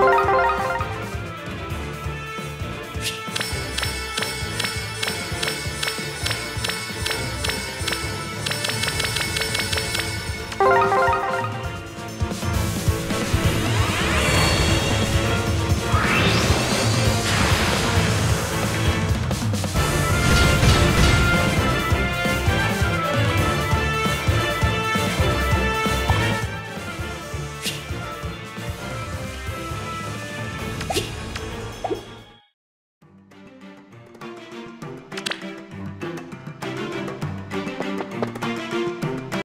you